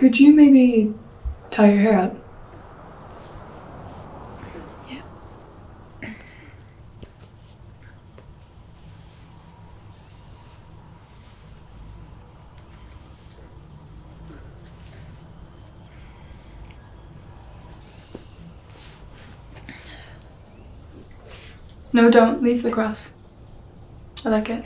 Could you maybe tie your hair up? Yeah. No, don't. Leave the cross. I like it.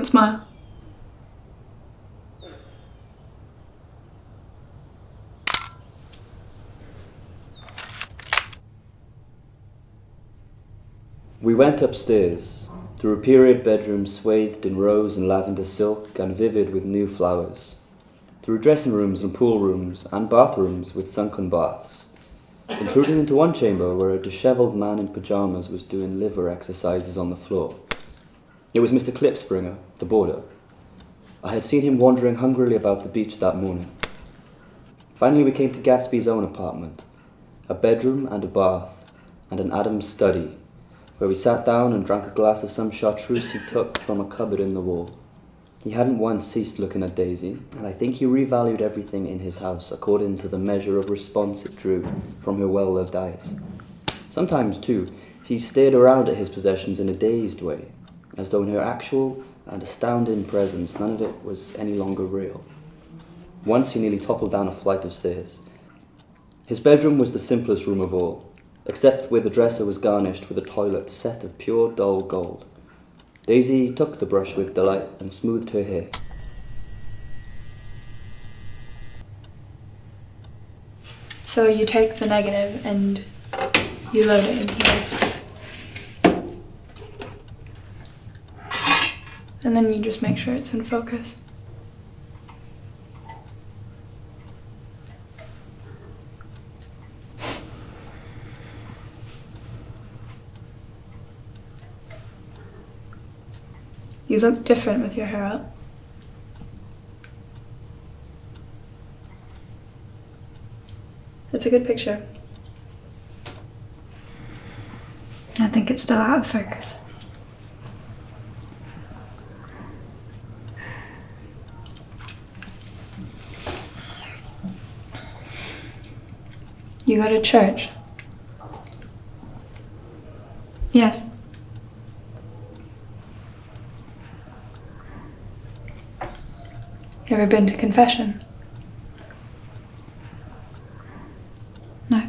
Don't smile. We went upstairs, through a period bedroom swathed in rose and lavender silk and vivid with new flowers, through dressing rooms and pool rooms and bathrooms with sunken baths, intruding into one chamber where a dishevelled man in pyjamas was doing liver exercises on the floor. It was Mr. Klipspringer, the boarder. I had seen him wandering hungrily about the beach that morning. Finally, we came to Gatsby's own apartment, a bedroom and a bath, and an Adams study where we sat down and drank a glass of some chartreuse he took from a cupboard in the wall. He hadn't once ceased looking at Daisy, and I think he revalued everything in his house according to the measure of response it drew from her well loved eyes. Sometimes, too, he stared around at his possessions in a dazed way, as though in her actual and astounding presence none of it was any longer real. Once he nearly toppled down a flight of stairs. His bedroom was the simplest room of all, except where the dresser was garnished with a toilet set of pure dull gold. Daisy took the brush with delight and smoothed her hair. So you take the negative and you load it in here. And then you just make sure it's in focus. You look different with your hair up. It's a good picture. I think it's still out of focus. You go to church. Yes. You ever been to confession? No.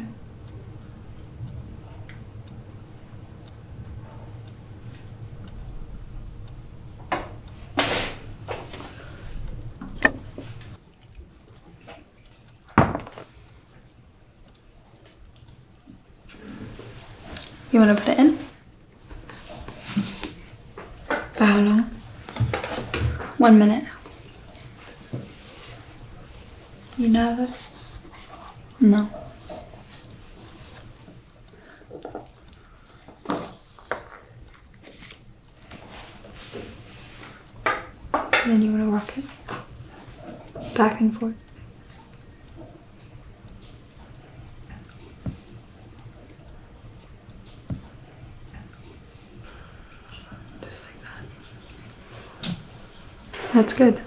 You want to put it in? For how long? One minute. You nervous? No. And then you want to rock it back and forth. That's good.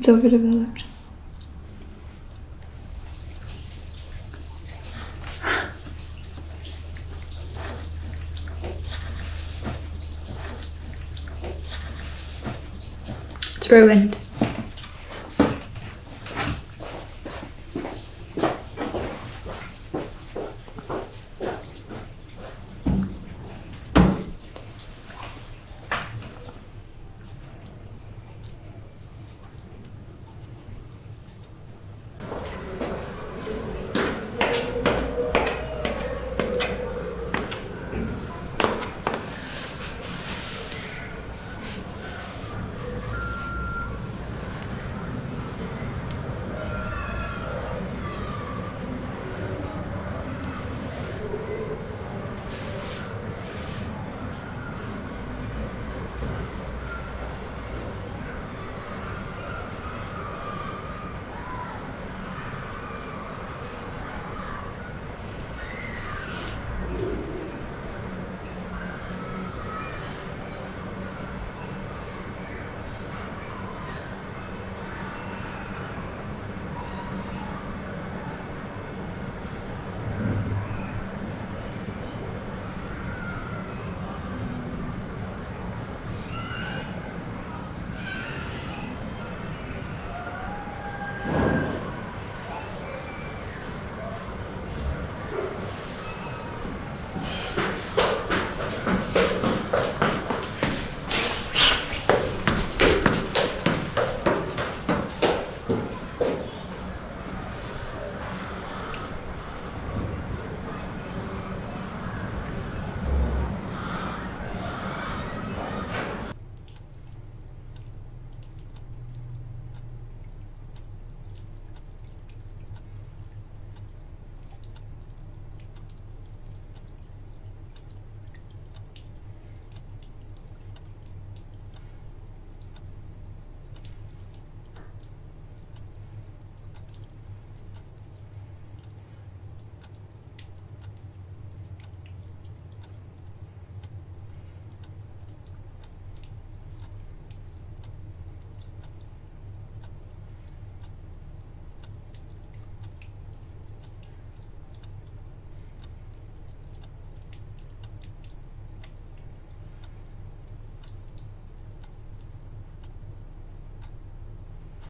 It's overdeveloped. It's ruined.